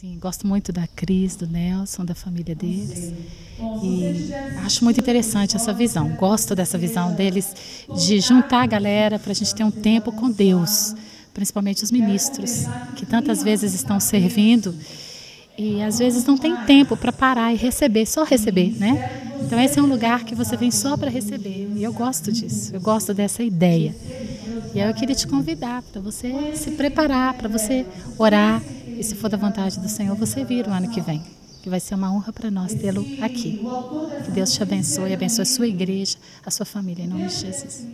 Sim, gosto muito da Cris, do Nelson, da família deles. E acho muito interessante essa visão. Gosto dessa visão deles de juntar a galera para a gente ter um tempo com Deus, principalmente os ministros, que tantas vezes estão servindo e às vezes não tem tempo para parar e receber, só receber, né? Então esse é um lugar que você vem só para receber. E eu gosto disso, eu gosto dessa ideia. E aí eu queria te convidar para você se preparar, para você orar e se for da vontade do Senhor, você vir o ano que vem. Que vai ser uma honra para nós tê-lo aqui. Que Deus te abençoe, abençoe a sua igreja, a sua família, em nome de Jesus.